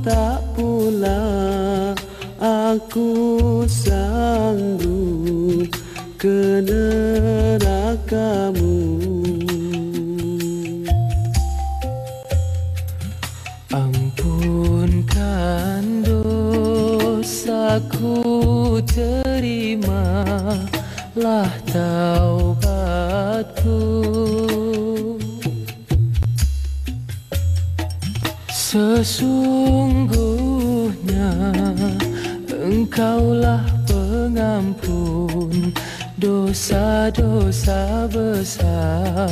tak pula aku sanggup ke nerakamu. Ampunkan dosaku terimalah taubatku. Sesungguhnya Engkaulah pengampun dosa-dosa besar.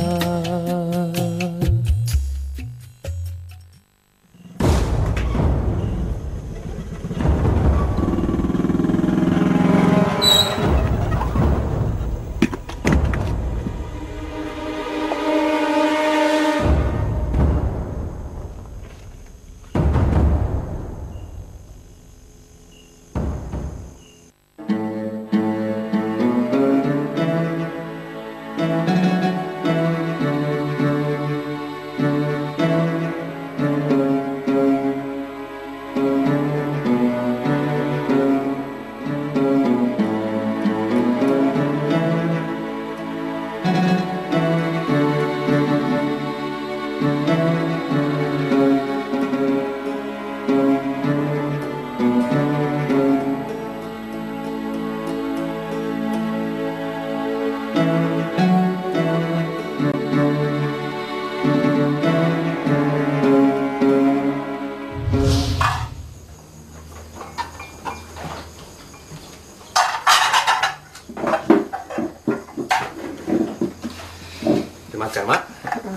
Makan, Mak.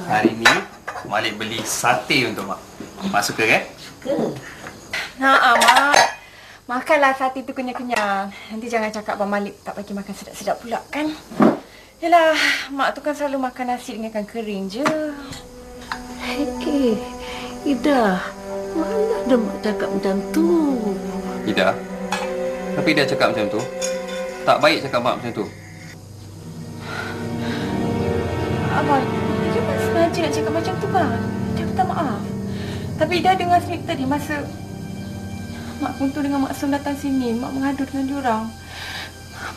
Hari ni, Malik beli sate untuk Mak. Mak suka kan? Haa, Mak. Makanlah sate tu kenyang-kenyang. Nanti jangan cakap Abang Malik tak bagi makan sedap-sedap pula kan? Yalah, Mak tu kan selalu makan nasi dengan ikan kering je. Eh, Ida, mana ada mak cakap macam tu? Ida. Tapi Ida cakap macam tu. Tak baik cakap Mak macam tu. Tapi dah dengar sendiri tadi masa Mak Kuntu dengan Mak Sun datang sini, Mak mengadu dengan diorang.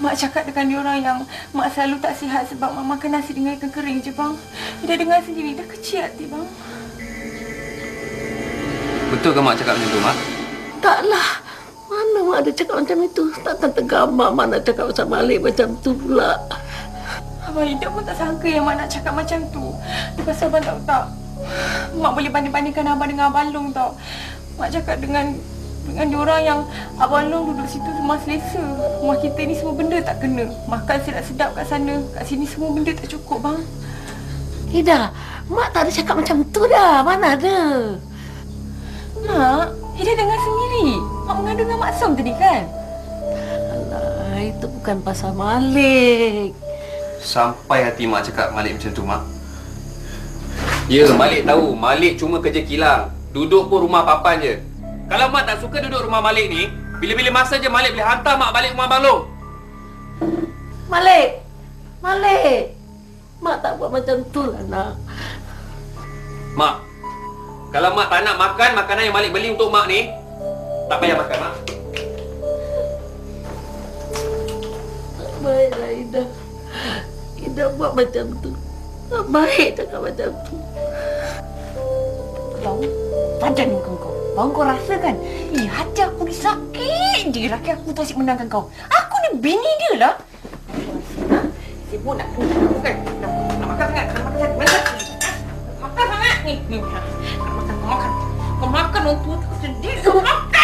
Mak cakap dengan diorang yang Mak selalu tak sihat sebab Mak makan nasi dengan ikan kering je, Bang. Dia dengar sendiri, dah kecil hati, Bang. Betul ke Mak cakap macam tu, Mak? Taklah. Mana mak ada cakap macam itu? Takkan tergambar mak nak cakap macam Malik macam tu pula. Abang Ida pun tak sangka yang Mak nak cakap macam tu. Lepas tu Abang tahu tak? Mak boleh banding-bandingkan Abang dengan Abang Long tau. Mak cakap dengan dengan diorang yang Abang Long duduk situ semua selesa. Rumah kita ni semua benda tak kena. Makan sedap-sedap kat sana. Kat sini semua benda tak cukup bang. Ida, mak tak ada cakap macam tu dah. Mana ada? Mak, Ida dengar sendiri. Mak mengadu dengan Mak Som tadi kan? Alah, itu bukan pasal Malik. Sampai hati Mak cakap Malik macam tu, Mak. Ya, Malik tahu. Malik cuma kerja kilang. Duduk pun rumah papan je. Kalau Mak tak suka duduk rumah Malik ni, bila-bila masa je Malik boleh hantar Mak balik rumah Abang Long. Malik! Malik! Mak tak buat macam tu lah nak. Mak, kalau Mak tak nak makan makanan yang Malik beli untuk Mak ni, tak payah makan, Mak. Tak baiklah Ida. Ida buat macam tu. Tak baik cakap macam tu. Bang, padan muka kau. Bang kau rasa kan? Eh, hati aku ni sakit je laki aku tu asyik menangkan kau. Aku ni bini dia lah. Ha? Sibuk nak aku kan? Nak, nak makan sangat, nak makan sangat. Makan, makan sangat ni. ha. Nak makan, kau makan. Kau makan orang tua tu sedih. Kau makan!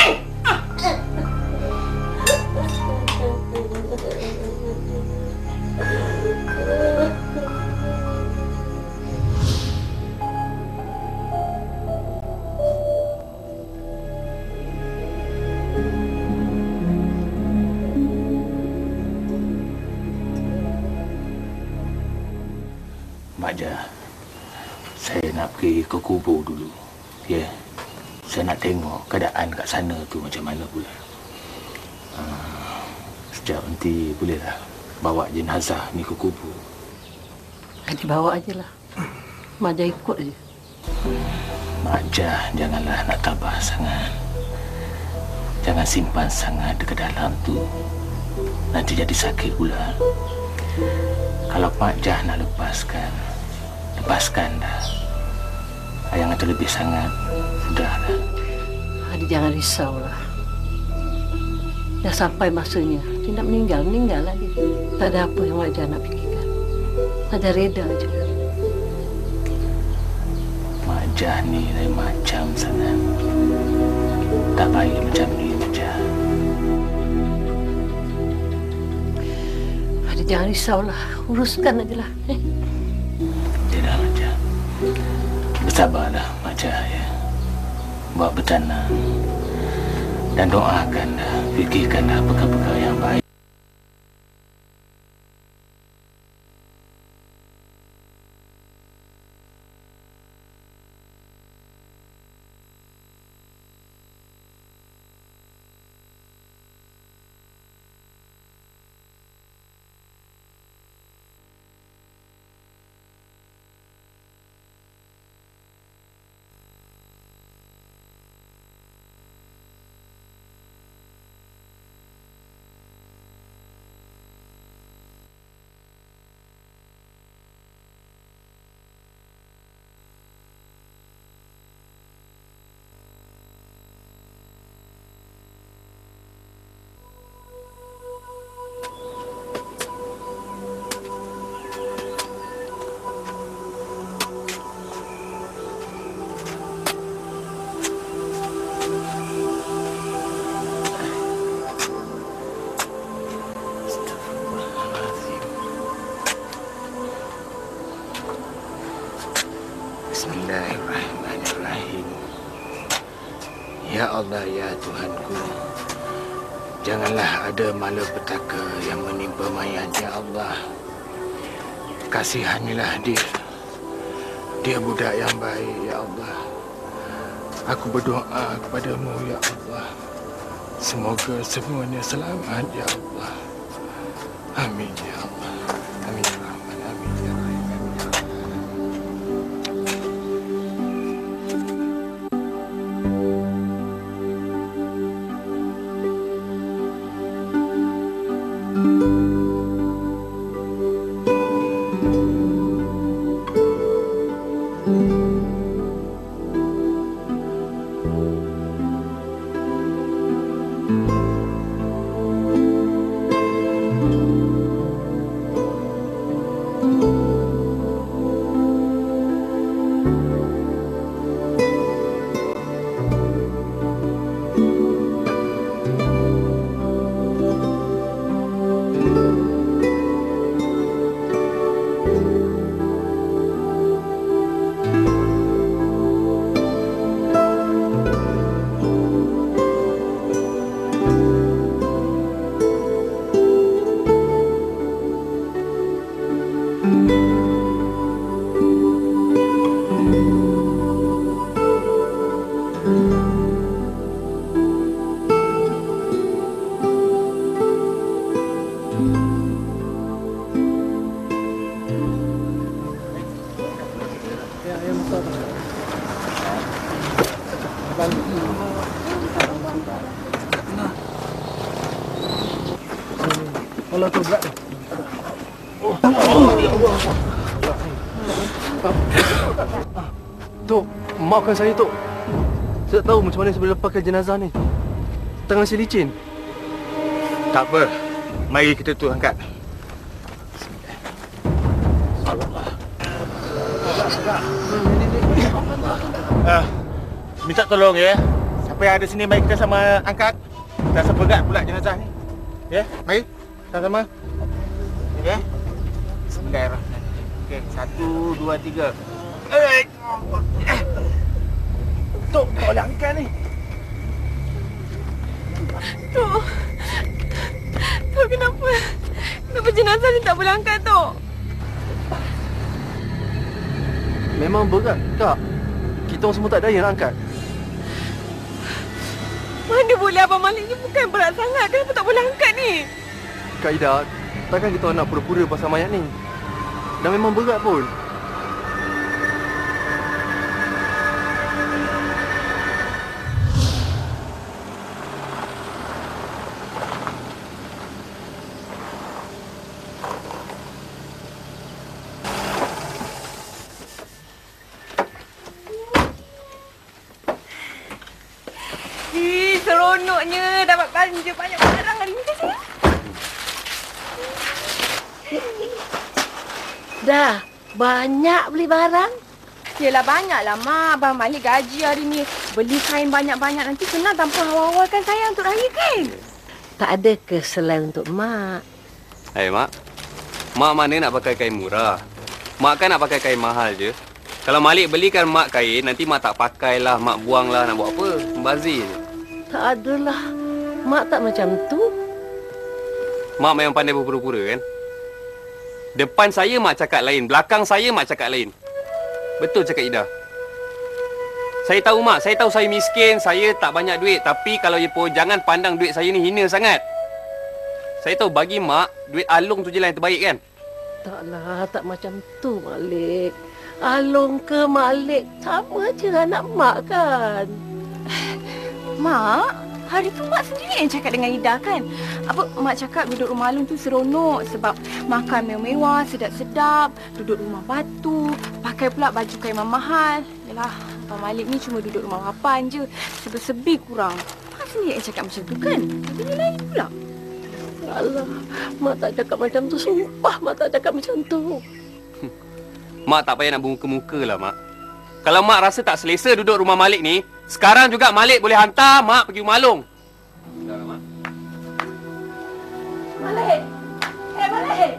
Bolehlah bawa jenazah ni ke kubur. Hadi bawa aje lah. Mak Jah ikut aje. Mak Jah janganlah nak tabah sangat. Jangan simpan sangat dekat dalam tu. Nanti jadi sakit pula. Kalau Mak Jah nak lepaskan, lepaskan dah. Jangan terlebih sangat. Sudahlah. Hadi jangan risaulah. Dah sampai masanya. Dia nak meninggal, meninggal lah dia. Tak ada apa yang Mak Jah nak fikirkan. Jah reda aje. Mak Jah ni lain macam sangat. Tak baik macam ni, Mak Jah. Hadi jangan risaulah. Uruskan aje lah. Eh? Tidak, Mak Jah. Bersabarlah, Mak Jah, ya. Buat bertanam. Dan doakanlah, fikirkanlah perkara-perkara yang baik. Tuhanku. Janganlah ada malapetaka yang menimpa mayat, ya Allah. Kasihanilah dia. Dia budak yang baik, ya Allah. Aku berdoa kepadamu, ya Allah. Semoga semuanya selamat, ya Allah. Amin, ya Allah. Allah tu berat tu. Tok, maafkan saya Tok. Saya tak tahu macam mana saya boleh lepaskan jenazah ni. Tangan saya licin. Tak apa. Mari kita tu angkat. Ah, minta tolong ya. Siapa yang ada sini mari kita sama angkat. Dah sepegat pula jenazah ni. Ya, mari. Sama-sama. Ya. Bismillahirrahmanirrahim. Okey, satu, dua, tiga. Eh. Tok, tak boleh angkat ni. Tok. Tok kenapa? Kenapa jenazah ni tak boleh angkat Tok? Memang berat, Kak. Kita orang semua tak daya nak angkat. Mana boleh Abang Malik ni bukan berat sangat. Kenapa tak boleh angkat ni? Kak Ida, takkan kita nak pura-pura pasal mayat ni? Dah memang berat pun. Dah, banyak beli barang. Yelah banyaklah Mak. Abang Malik gaji hari ni. Beli kain banyak-banyak nanti senang tanpa awal-awalkan saya untuk raya kan? Tak ada ke selain untuk mak? Hai mak. Mak mana nak pakai kain murah? Mak kan nak pakai kain mahal je. Kalau Malik belikan mak kain, nanti mak tak pakailah, mak buanglah nak buat apa? Membazir je. Tak adalah. Mak tak macam tu. Mak memang pandai berpura-pura kan? Depan saya mak cakap lain, belakang saya mak cakap lain. Betul cakap Ida. Saya tahu mak, saya tahu saya miskin, saya tak banyak duit. Tapi kalau Ipoh, jangan pandang duit saya ni hina sangat. Saya tahu bagi mak, duit alung tu je lah yang terbaik kan? Taklah, tak macam tu Malik. Along ke Malik, sama je anak mak kan? Mak, hari tu Mak sendiri yang cakap dengan Ida kan? Apa Mak cakap duduk rumah Alun tu seronok sebab makan mewah-mewah, sedap-sedap, duduk rumah batu, pakai pula baju kain mahal. Yalah, Abang Malik ni cuma duduk rumah papan je, sebi-sebi kurang. Mak sendiri yang cakap macam tu kan? Tapi dia lain pula. Alah, mak tak cakap macam tu. Sumpah mak tak cakap macam tu. Mak tak payah nak bermuka-muka lah mak. Kalau mak rasa tak selesa duduk rumah Malik ni, sekarang juga Malik boleh hantar mak pergi rumah alung. Dah mak. Malik! Eh, Malik!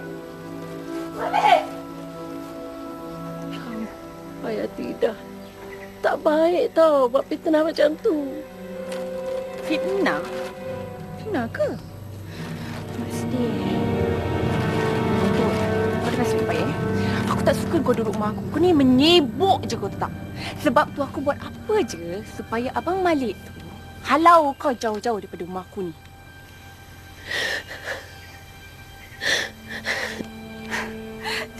Malik! Ayah tidak. Tak baik tau buat fitnah macam tu. Fitnah? Fitnah ke? Mesti. Kau dengar sampai eh. Aku tak suka kau duduk rumah aku. Kau ni menyibuk je kau tak? Sebab tu aku buat apa je supaya Abang Malik tu halau kau jauh-jauh daripada rumah aku ni.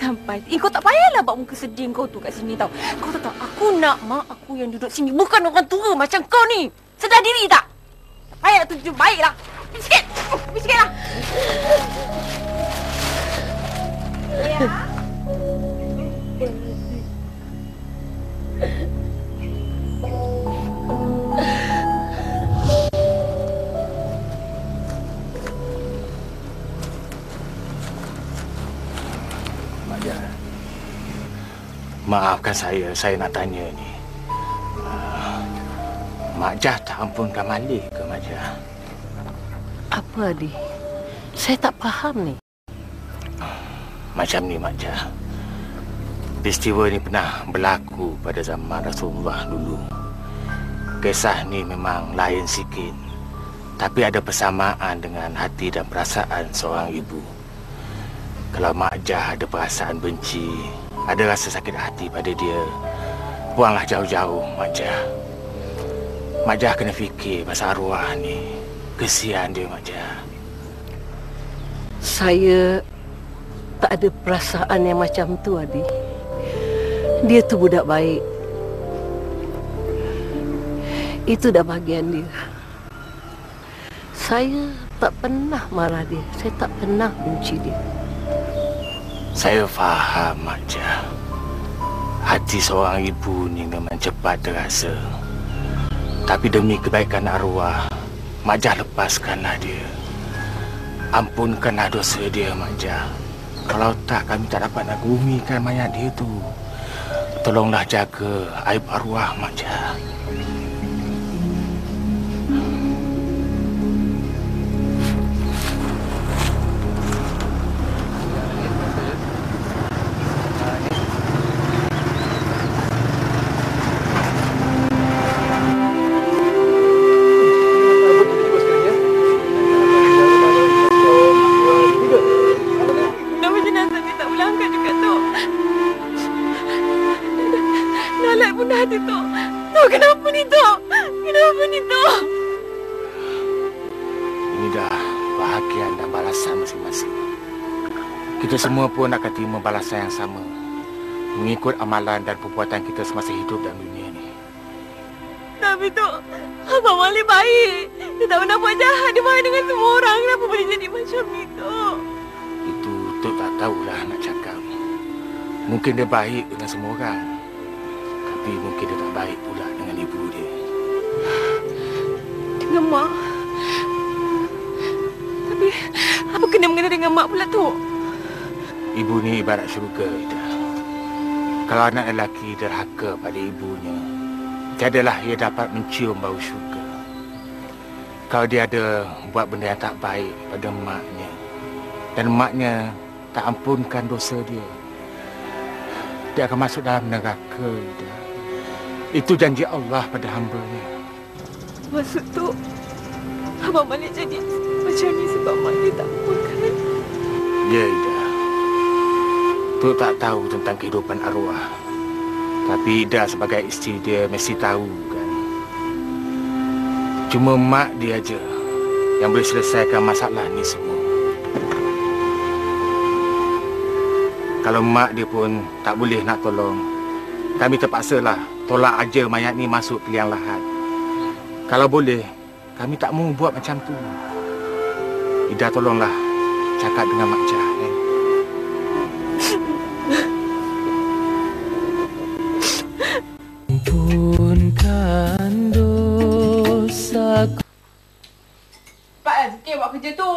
Sampai Eh kau tak payahlah buat muka sedih kau tu kat sini tau. Kau tahu tak Aku nak mak aku yang duduk sini Bukan orang tua macam kau ni. Sedar diri tak? Tak payah nak tunjuk baik lah Pergi sikit Pergi sikit lah Maafkan saya, saya nak tanya ni. Ah, Mak Jah tak ampunkan Malik ke Mak Jah? Apa Adi? Saya tak faham ni. Macam ni Mak Jah. Peristiwa ni pernah berlaku pada zaman Rasulullah dulu. Kisah ni memang lain sikit. Tapi ada persamaan dengan hati dan perasaan seorang ibu. Kalau Mak Jah ada perasaan benci, ada rasa sakit hati pada dia, buanglah jauh-jauh Mak Jah. Mak Jah kena fikir pasal arwah ni. Kesian dia Mak Jah. Saya tak ada perasaan yang macam tu Adi. Dia tu budak baik. Itu dah bahagian dia. Saya tak pernah marah dia. Saya tak pernah benci dia. Saya faham, Mak Jah. Hati seorang ibu ni memang cepat terasa. Tapi demi kebaikan arwah, Mak Jah lepaskanlah dia. Ampunkanlah dosa dia, Mak Jah. Kalau tak, kami tak dapat nak gumikan mayat dia tu. Tolonglah jaga aib arwah, Mak Jah. Balasan yang sama mengikut amalan dan perbuatan kita semasa hidup dalam dunia ni. Tapi tu, Abang Malik baik. Dia tak pernah buat jahat. Dia main dengan semua orang. Kenapa boleh jadi macam itu? Itu Tok tak tahulah nak cakap. Mungkin dia baik dengan semua orang. Tapi mungkin dia tak baik pula dengan ibu dia. Dengan Mak. Tapi, apa kena mengena dengan Mak pula tu? Ibu ni ibarat syurga, Ida. Kalau anak lelaki derhaka pada ibunya, tiadalah ia dapat mencium bau syurga. Kalau dia ada buat benda yang tak baik pada maknya, dan maknya tak ampunkan dosa dia, dia akan masuk dalam neraka, Ida. Itu janji Allah pada hamba-Nya. Maksud tu, Abang Malik jadi macam ni sebab Mak dia tak makan. Ya, Ida. Tok tak tahu tentang kehidupan arwah. Tapi Ida sebagai isteri dia mesti tahu kan. Cuma mak dia aja yang boleh selesaikan masalah ni semua. Kalau mak dia pun tak boleh nak tolong, kami terpaksalah tolak aja mayat ni masuk ke liang lahat. Kalau boleh, kami tak mau buat macam tu. Ida tolonglah cakap dengan Mak Jah.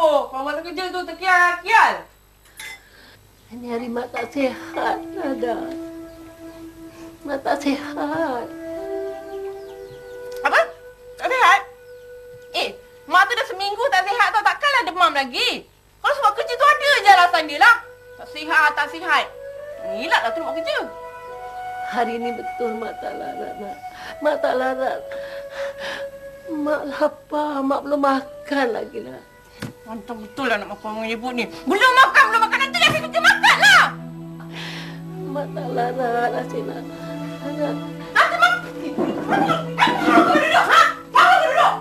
Buat kerja tu. Kalau mana kerja tu, terkial, kial. Ini hari mak tak sihat, Nada. Mak tak sihat. Apa? Tak sihat? Eh, Mak tu dah seminggu tak sihat tau. Takkanlah demam lagi. Kalau sebab kerja tu ada je alasan dia lah. Tak sihat, tak sihat. Ngilat lah tu nak kerja. Hari ini betul mak tak larat, nak. Mak tak larat. Mak lapar, mak belum makan lagi nak. Mantap betul lah nak makan dengan ibu ni. Belum makan, belum makan. Nanti dah kerja makan lah. Mak tak larat, Asyik nak. Nak. Nanti mak... Kau duduk, ha? Kau duduk.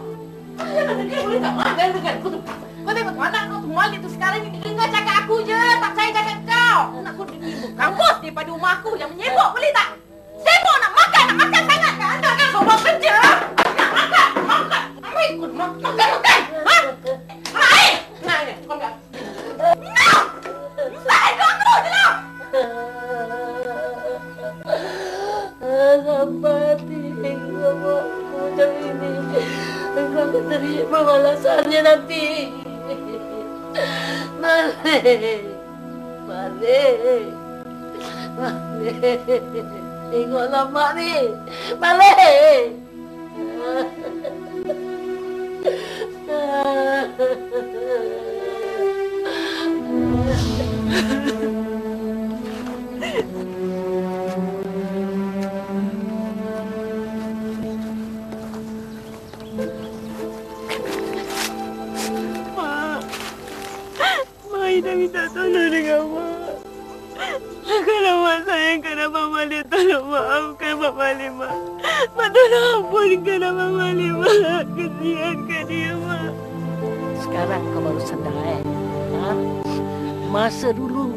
Jangan dengar, boleh tak? Ha? Jangan dengar. Kau tu. Kau tengok anak kau tu Malik tu sekarang ni dengar cakap aku je. Tak saya cakap kau. Nak kau dengar ibu kampus daripada rumah aku yang menyebok boleh tak? Malik. Malik. Malik. Tengoklah mak ni. Malik.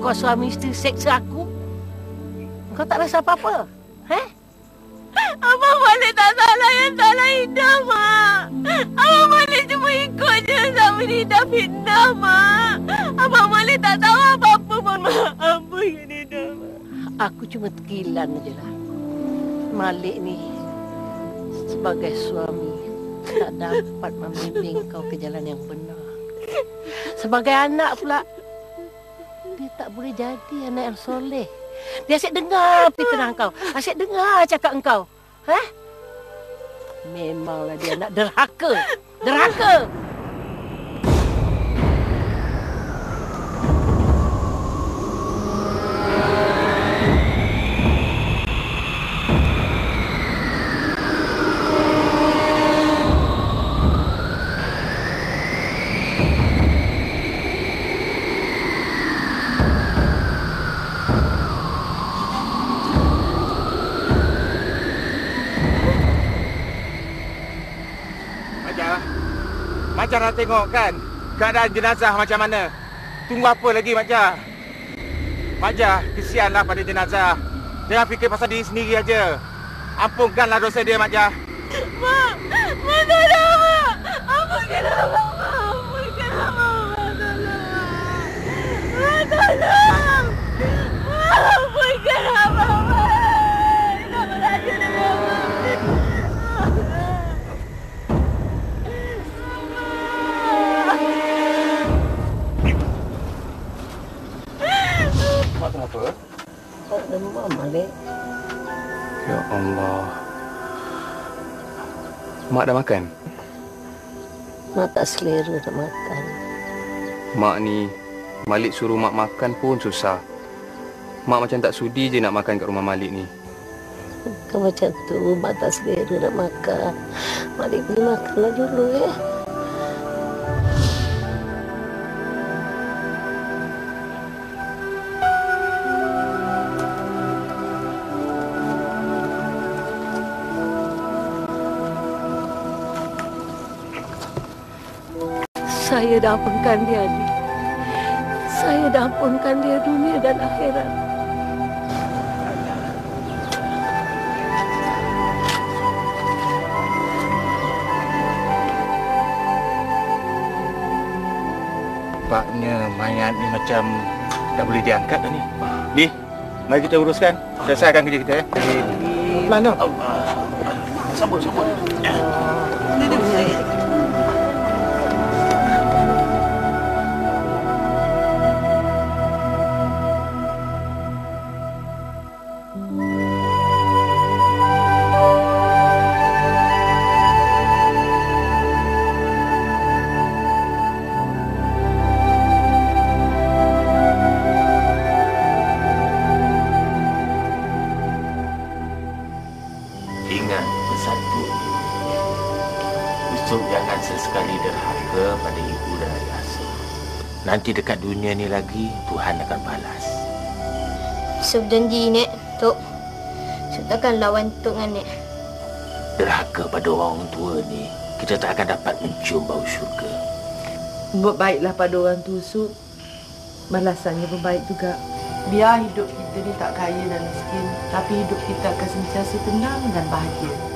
Kau suami isteri seksa aku, kau tak rasa apa-apa. Eh? Abang Malik tak salah yang salah Ida, Mak. Abang Malik cuma ikut je sama Ida fitnah, Mak. Abang Malik tak tahu apa-apa pun, Mak. Ampunkan Ida, Mak. Aku cuma terkilan je lah. Malik ni sebagai suami tak dapat membimbing kau ke jalan yang benar. Sebagai anak pula, dia tak boleh jadi anak yang soleh. Dia asyik dengar fitnah kau. Asyik dengar cakap engkau. Ha? Memanglah dia anak derhaka. Derhaka! Majar nak tengok kan keadaan jenazah macam mana. Tunggu apa lagi? Mak Jah, kesianlah pada jenazah. Jangan fikir pasal diri sendiri aja. Ampunkanlah dosa dia Mak Jah. Mak! Mak tolong Mak! Ampunkanlah Mak! Ampunkanlah Mak! Mak tolong! Mak ampunkanlah Tak demam, Malik. Ya Allah. Mak dah makan? Mak tak selera nak makan. Mak ni, Malik suruh mak makan pun susah. Mak macam tak sudi je nak makan kat rumah Malik ni. Kau macam tu, mak tak selera nak makan. Malik pergi makanlah dulu ya. Saya dah ampunkan dia ni. Saya dah ampunkan dia dunia dan akhirat. Nampaknya mayat ni macam dah boleh diangkat dah ni. Li, mari kita uruskan. Selesaikan kerja kita ya. Pelan tau. Sambut, sambut. Yusuf jangan sesekali derhaka pada ibu dan ayah asuh. Nanti dekat dunia ni lagi, Tuhan akan balas. Yusuf janji, Nek. Tok. Yusuf takkan lawan Tok dengan Nek. Derhaka pada orang tua ni, kita tak akan dapat mencium bau syurga. Buat baiklah pada orang tu, Sub. Balasannya pun baik juga. Biar hidup kita ni tak kaya dan miskin, tapi hidup kita akan sentiasa tenang dan bahagia.